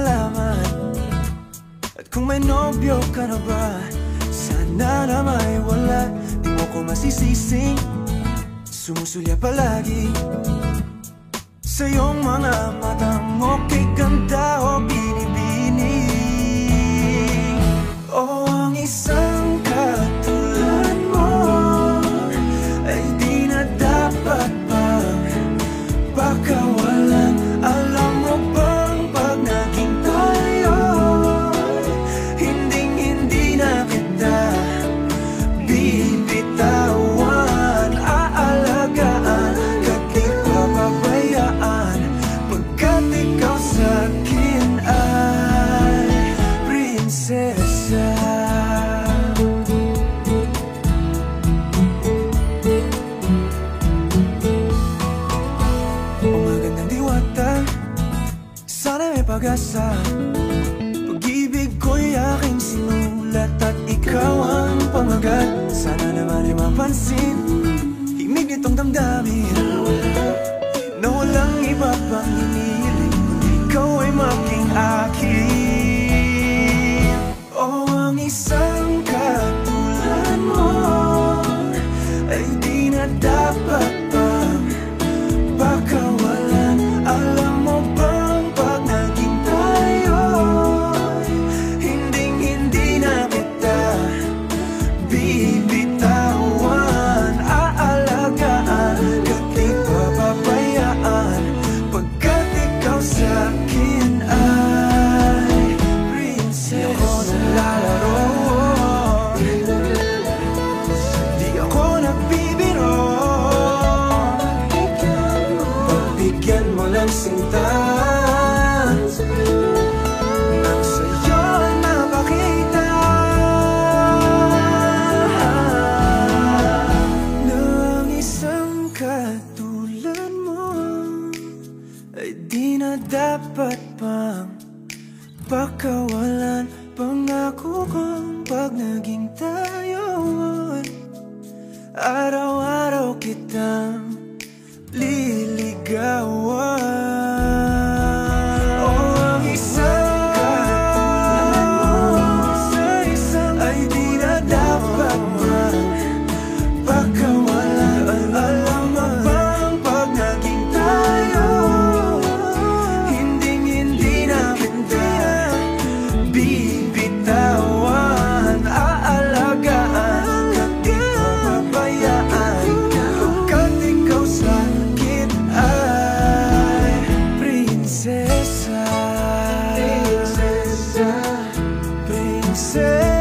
malaman. At kung may nobyo ka na ba Sana na may wala. Di mo ko masisising Sumusulya palagi. Sa iyong mga matang Okay ganda o binibini. O oh, ang isang pag-asa. Pag-ibig ko'y aking sinulat At ikaw ang pamagat. Sana naman ay mapansin Himig nitong damdamin. Na walang iba pang hinihiling ikaw ay maging akin. O ang isang katulad mo Ay di na dapat pang di na dapat pang pakawalan Pangako kong pag naging tayo Araw-araw kitang liligawan say.